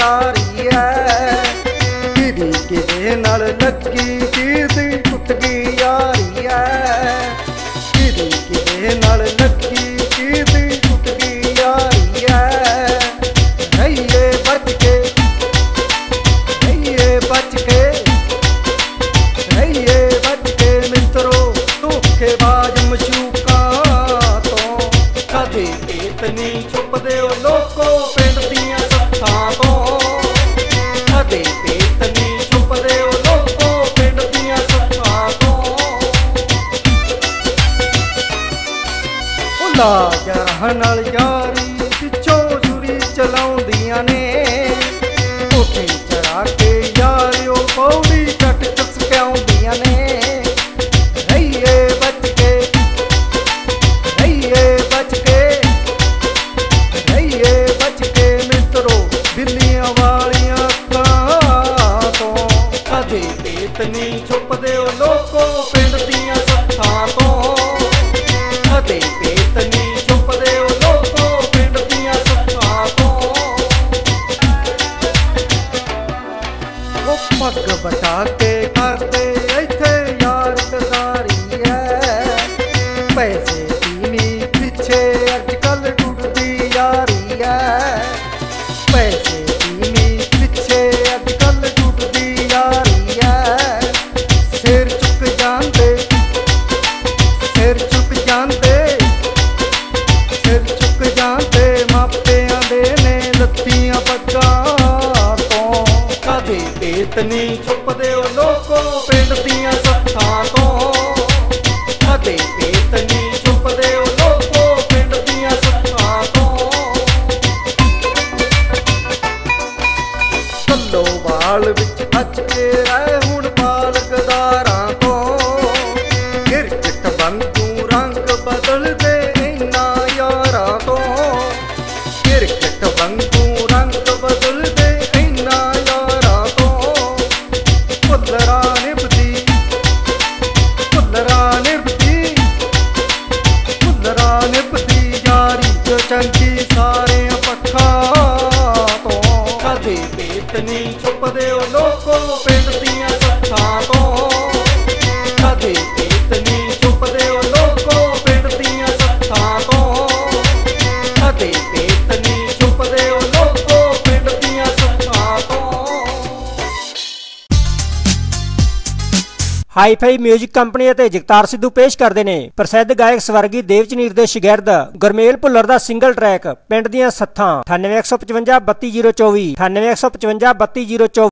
ਯਾਰੀ ਐ। ਕਿਦੀ ਕਿਦੇ ਨਾਲ ਲੱਗੀ ਕੀਰਦੀ ਟੁੱਟ ਗਈ ਯਾਰੀ ਐ। ਕਿਦੀ ਕਿਦੇ ਨਾਲ ਲੱਗੀ ਕੀਰਦੀ ਟੁੱਟ ਗਈ ਯਾਰੀ ਐ। ਰਹੀਏ ਬਚ ਕੇ, ਰਹੀਏ ਬਚ ਕੇ, ਰਹੀਏ ਬਚ ਕੇ ਮਿੱਤਰੋ, ਧੋਖੇਬਾਜ਼ ਲਾ ਨਾਲ ਯਾਰੀ ਪਿੱਛੋਂ ਛੁਰੀ ਚਲਾਉਂਦੀਆਂ ਨੇ। ਕੋਠੇ ਚੜਾ ਕੇ ਯਾਰਿਓ ਪੌੜੀ ਕੱਟ ਚਸਕਾਉਂਦੀਆਂ ਨੇ। ਰਹੀਏ ਬਚ ਕੇ, ਰਹੀਏ ਬਚ ਕੇ, ਰਹੀਏ ਬਚ ਕੇ ਮਿੱਤਰੋ ਬਿੱਲੀਆਂ ਵਾਲੀਆਂ ਅੱਖਾਂ ਤੋਂ। ਕਦੇ ਇਤਨੀ ਪੱਗ ਬਟਾ ਕੇ ਕਰਦੇ ਇੱਥੇ ਯਾਰ ਕਸਾਰੀ ਐ ਪੈਸੇ ਦੀ ਨੀ ਪਿੱਛੇ ਇਤਨੀ ਛੁਪਦੇ ਹੋ ਲੋਕੋ ਪਿੰਡ ਦੀਆਂ ਸੱਥਾਂ ਤੋਂ। ਕਦੇ ਇਤਨੀ ਛੁਪਦੇ ਹੋ ਲੋਕੋ ਪਿੰਡ ਦੀਆਂ ਸੱਥਾਂ ਤੋਂ। ਕੱਲੋ ਵਾਲ ਵਿੱਚ ਹੱਚ ਕੇ ਰਹਿ ਹੁਣ ਪਾਲਕਦਾਰਾਂ ਤੋਂ। ਗਿਰਗਟ ਬੰਦੂ ਰੰਗ ਬਦਲਦੇ ਇਨਾ ਯਾਰਾਂ ਤੋਂ। ਗਿਰਗਟ ਬੰਦੂ ਚੰਗੀ ਸਾਰਿਆਂ ਪੱਖਾਂ ਤੋਂ। ਕਦੇ ਇਤਨੀ ਛੁਪਦੇ ਹੋ ਲੋਕੋ ਪਿੰਡ ਦੀਆਂ ਸੱਥਾਂ ਤੋਂ। ਹਾਈਫਾਈ 뮤직 ਕੰਪਨੀ ਅਤੇ ਜਗਤਾਰ ਸਿੱਧੂ ਪੇਸ਼ ਕਰਦੇ ਨੇ। ਪ੍ਰਸਿੱਧ ਗਾਇਕ ਸਵਰਗੀ ਦੇਵਚਨੀਰ ਦੇ ਸ਼ਾਗਿਰਦ ਗੁਰਮੇਲ ਭੁੱਲਰ ਦਾ ਸਿੰਗਲ ਟਰੈਕ ਪਿੰਡ ਦੀਆਂ ਸੱਥਾਂ 9815532024 9815532024